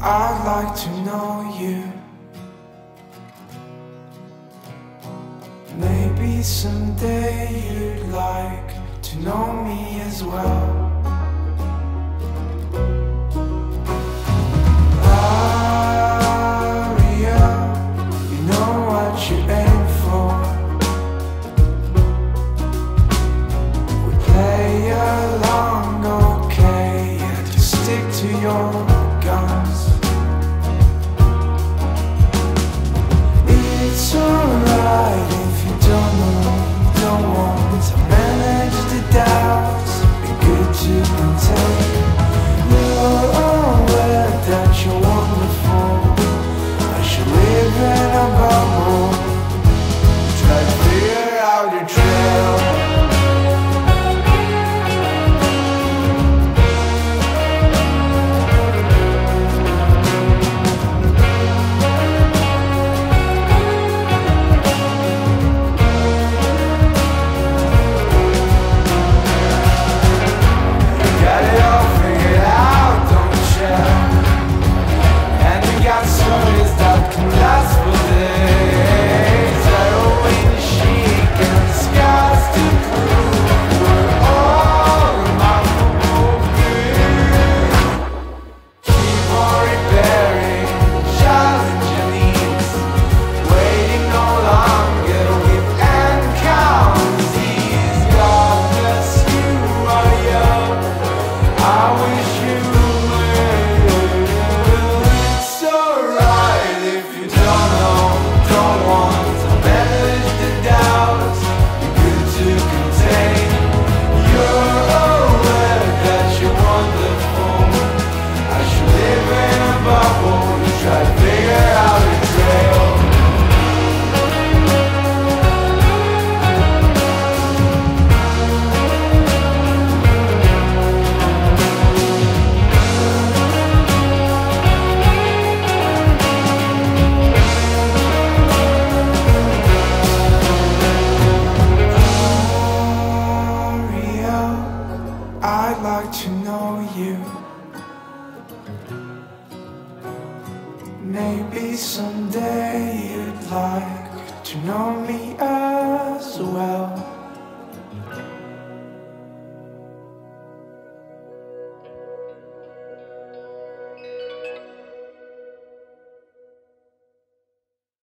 I'd like to know you. Maybe someday you'd like to know me as well. To manage the doubts, be good to contain. to know you. Maybe someday you'd like to know me as well.